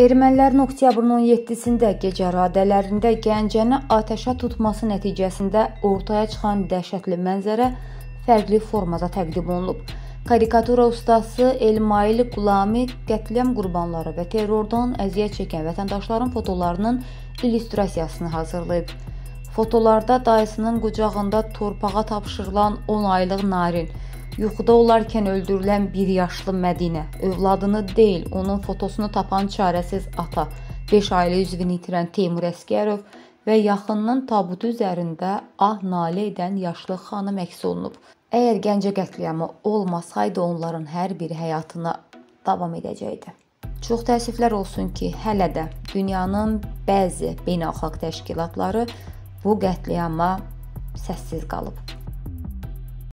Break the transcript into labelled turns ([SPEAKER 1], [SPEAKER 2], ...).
[SPEAKER 1] Ermənilərin oktyabrın 17-sində gecə radələrində Gəncəni atəşə tutması nəticəsində ortaya çıxan dəhşətli mənzərə fərqli formada təqdim olunub. Karikatura ustası Elmayil Qulami qətliam qurbanları və terrordan əziyyət çəkən vətəndaşların fotolarının illüstrasiyasını hazırlayıb. Fotolarda dayısının qucağında torpağa tapşırılan 10 aylıq Narin, Yuxuda olarkən öldürülən 1 yaşlı Mədinə, övladını deyil, onun fotosunu tapan çarəsiz ata, 5 ailə üzvünü itirən Teymur Əskərov və yaxınının tabutu üzərində ah nalə edən yaşlı xanım əks olunub. Əgər Gəncə qətliamı olmasaydı, onların hər biri həyatına davam edəcəkdi. Çox təəssüflər olsun ki, hələ də dünyanın bəzi beynəlxalq təşkilatları bu qətliama səssiz qalıb.